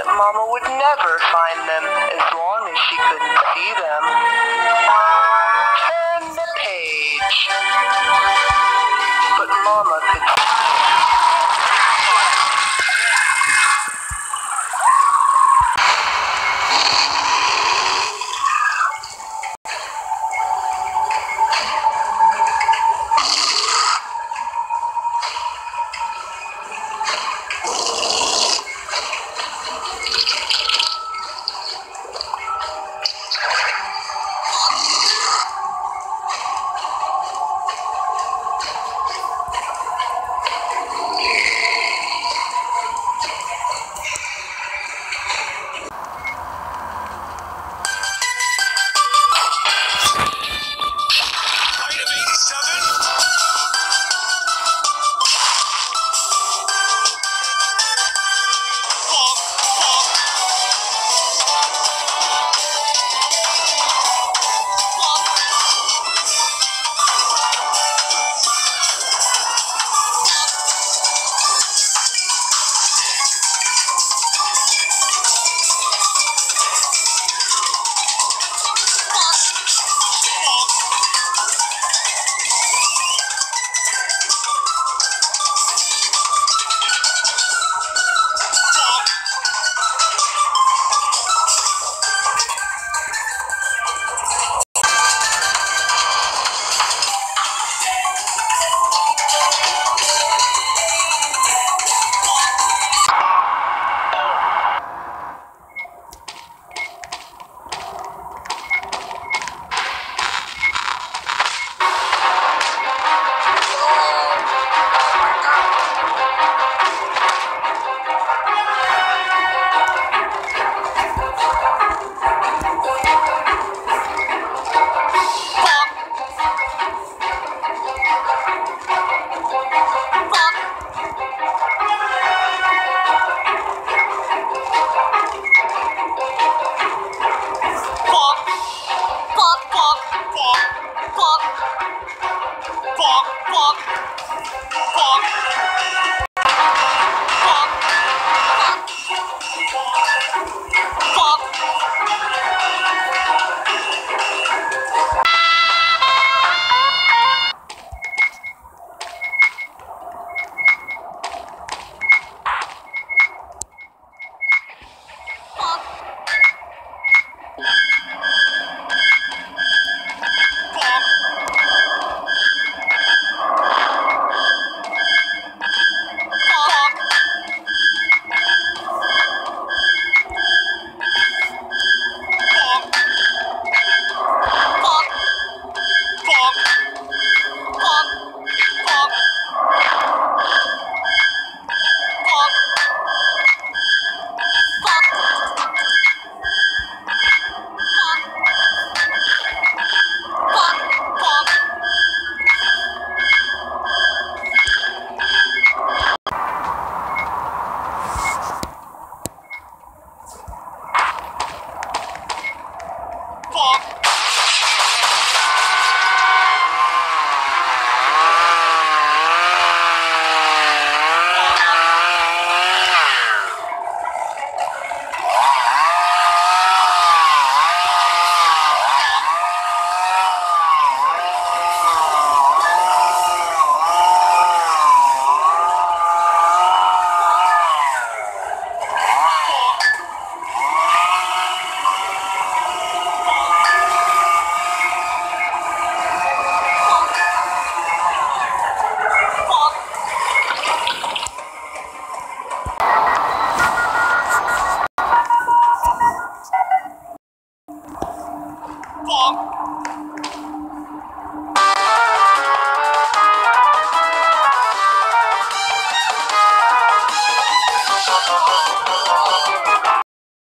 that Mama would never find them as long as she couldn't see them.